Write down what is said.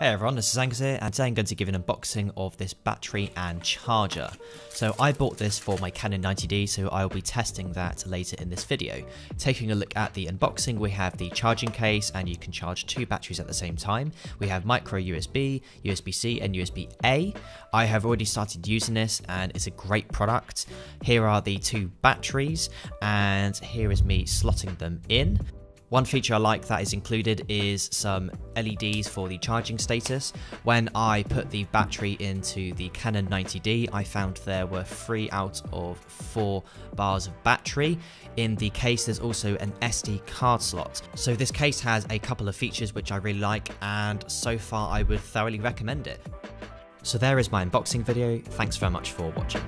Hey everyone, this is Angus here, and today I'm going to give an unboxing of this battery and charger. So I bought this for my Canon 90D, so I will be testing that later in this video. Taking a look at the unboxing, we have the charging case, and you can charge two batteries at the same time. We have micro USB, USB-C, and USB-A. I have already started using this, and it's a great product. Here are the two batteries, and here is me slotting them in. One feature I like that is included is some LEDs for the charging status. When I put the battery into the Canon 90D, I found there were three out of four bars of battery. In the case, there's also an SD card slot. So this case has a couple of features which I really like, and so far I would thoroughly recommend it. So there is my unboxing video. Thanks very much for watching.